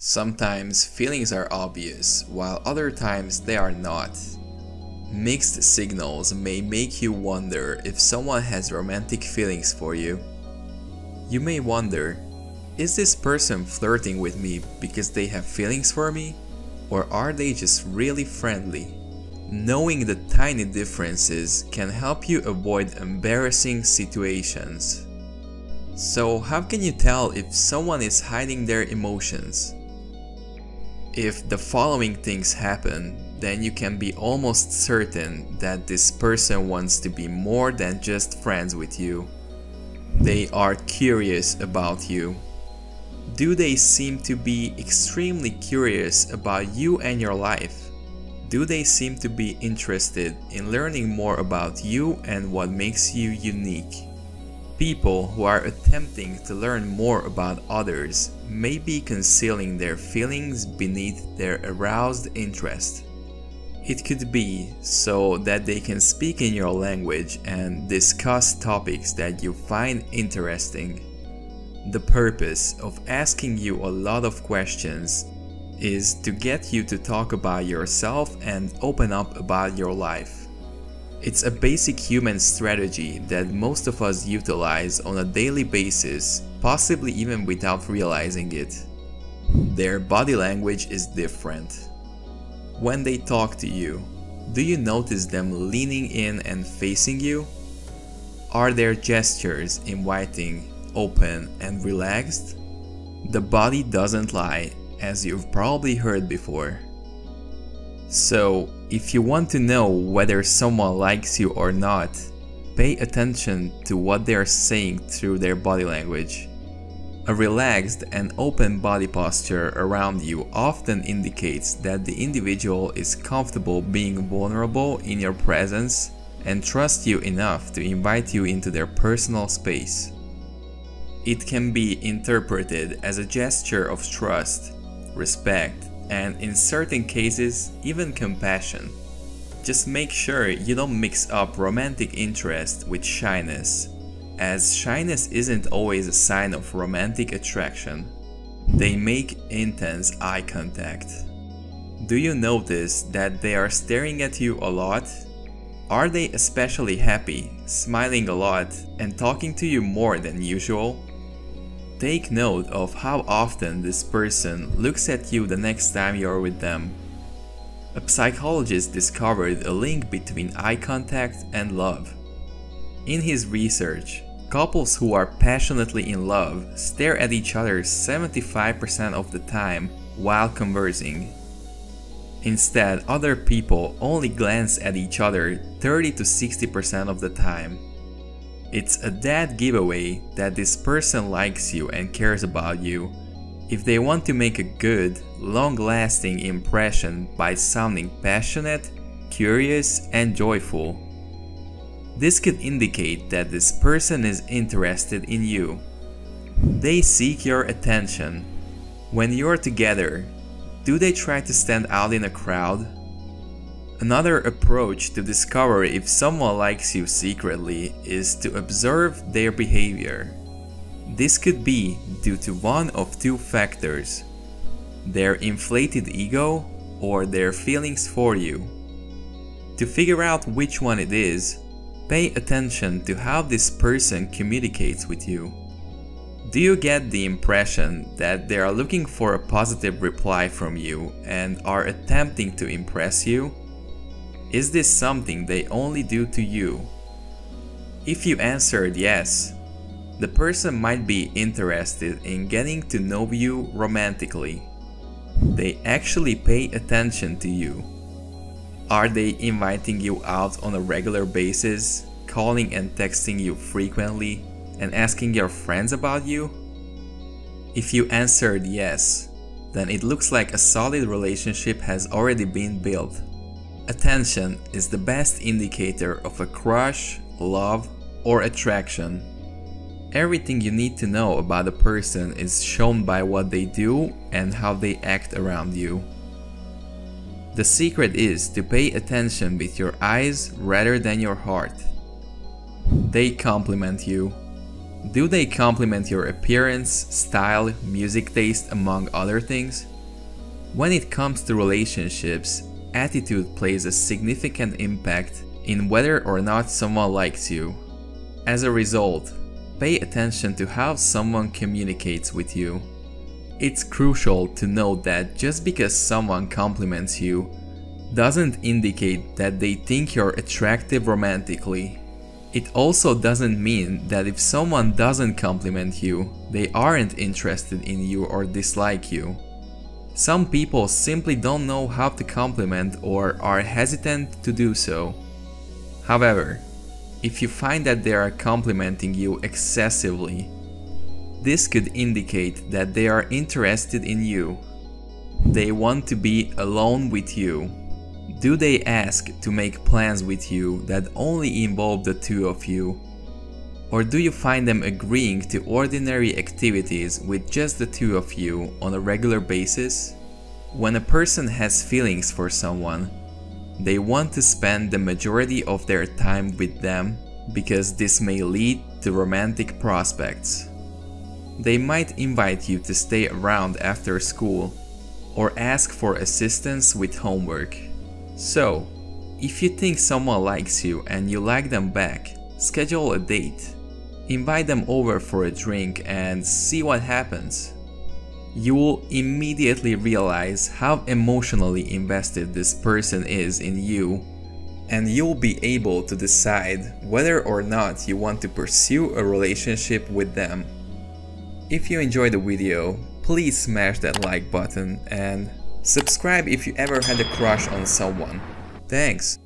Sometimes feelings are obvious, while other times they are not. Mixed signals may make you wonder if someone has romantic feelings for you. You may wonder, is this person flirting with me because they have feelings for me? Or are they just really friendly? Knowing the tiny differences can help you avoid embarrassing situations. So how can you tell if someone is hiding their emotions? If the following things happen, then you can be almost certain that this person wants to be more than just friends with you. They are curious about you. Do they seem to be extremely curious about you and your life? Do they seem to be interested in learning more about you and what makes you unique? People who are attempting to learn more about others may be concealing their feelings beneath their aroused interest. It could be so that they can speak in your language and discuss topics that you find interesting. The purpose of asking you a lot of questions is to get you to talk about yourself and open up about your life. It's a basic human strategy that most of us utilize on a daily basis, possibly even without realizing it. Their body language is different. When they talk to you, do you notice them leaning in and facing you? Are their gestures inviting, open, and relaxed? The body doesn't lie, as you've probably heard before. So, if you want to know whether someone likes you or not, pay attention to what they are saying through their body language. A relaxed and open body posture around you often indicates that the individual is comfortable being vulnerable in your presence and trusts you enough to invite you into their personal space. It can be interpreted as a gesture of trust, respect, and in certain cases, even compassion. Just make sure you don't mix up romantic interest with shyness, as shyness isn't always a sign of romantic attraction. They make intense eye contact. Do you notice that they are staring at you a lot? Are they especially happy, smiling a lot, and talking to you more than usual? Take note of how often this person looks at you the next time you're with them. A psychologist discovered a link between eye contact and love. In his research, couples who are passionately in love stare at each other 75% of the time while conversing. Instead, other people only glance at each other 30 to 60% of the time. It's a dead giveaway that this person likes you and cares about you if they want to make a good, long-lasting impression by sounding passionate, curious, and joyful. This could indicate that this person is interested in you. They seek your attention. When you're together, do they try to stand out in a crowd? Another approach to discover if someone likes you secretly is to observe their behavior. This could be due to one of two factors their inflated ego or their feelings for you. To figure out which one it is, pay attention to how this person communicates with you. Do you get the impression that they are looking for a positive reply from you and are attempting to impress you? Is this something they only do to you? If you answered yes, the person might be interested in getting to know you romantically. They actually pay attention to you. Are they inviting you out on a regular basis, calling and texting you frequently, and asking your friends about you? If you answered yes, then it looks like a solid relationship has already been built. Attention is the best indicator of a crush, love, or attraction. Everything you need to know about a person is shown by what they do and how they act around you. The secret is to pay attention with your eyes rather than your heart. They compliment you. Do they compliment your appearance, style, music taste, among other things? When it comes to relationships, attitude plays a significant impact in whether or not someone likes you. As a result, pay attention to how someone communicates with you. It's crucial to note that just because someone compliments you doesn't indicate that they think you're attractive romantically. It also doesn't mean that if someone doesn't compliment you, they aren't interested in you or dislike you. Some people simply don't know how to compliment or are hesitant to do so. However, if you find that they are complimenting you excessively, this could indicate that they are interested in you. They want to be alone with you do they ask to make plans with you that only involve the two of you? Or do you find them agreeing to ordinary activities with just the two of you on a regular basis? When a person has feelings for someone, they want to spend the majority of their time with them because this may lead to romantic prospects. They might invite you to stay around after school or ask for assistance with homework. So, if you think someone likes you and you like them back, schedule a date. Invite them over for a drink and see what happens. You will immediately realize how emotionally invested this person is in you and you'll be able to decide whether or not you want to pursue a relationship with them. If you enjoyed the video, please smash that like button and Subscribe if you ever had a crush on someone. Thanks.